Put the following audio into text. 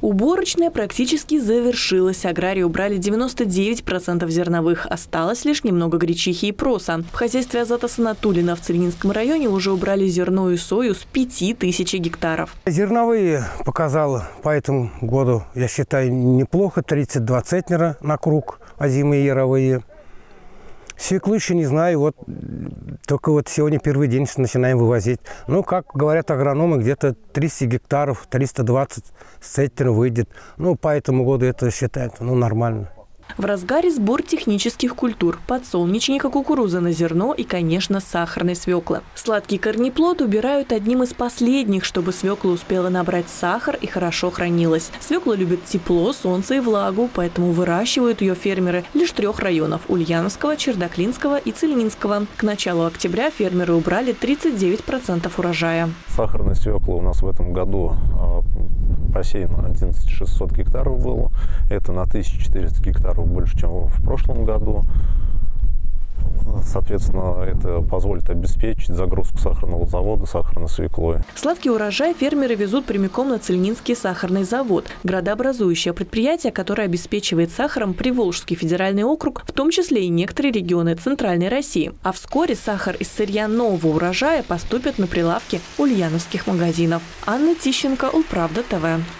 Уборочная практически завершилась. Аграрии убрали 99% зерновых. Осталось лишь немного гречихи и проса. В хозяйстве Азата Санатулина в Целининском районе уже убрали зерно и сою с 5000 гектаров. Зерновые показал по этому году, я считаю, неплохо. 32 центнера на круг, а зимы яровые. Свеклу еще не знаю, вот только вот сегодня первый день начинаем вывозить. Ну, как говорят агрономы, где-то 300 гектаров, 320 центнеров выйдет. Ну, по этому году это считается, ну, нормально. В разгаре сбор технических культур – подсолнечника, кукуруза на зерно и, конечно, сахарной свеклы. Сладкий корнеплод убирают одним из последних, чтобы свекла успела набрать сахар и хорошо хранилась. Свекла любит тепло, солнце и влагу, поэтому выращивают ее фермеры лишь трех районов – Ульяновского, Чердаклинского и Целининского. К началу октября фермеры убрали 39% урожая. Сахарная свекла у нас в этом году а, посеяно 11 600 гектаров было. Это на 1400 гектаров больше, чем в прошлом году. Соответственно, это позволит обеспечить загрузку сахарного завода сахарной свеклой. Сладкий урожай фермеры везут прямиком на Цельнинский сахарный завод, градообразующее предприятие, которое обеспечивает сахаром Приволжский федеральный округ, в том числе и некоторые регионы Центральной России. А вскоре сахар из сырья нового урожая поступит на прилавки ульяновских магазинов. Анна Тищенко, Улправда ТВ.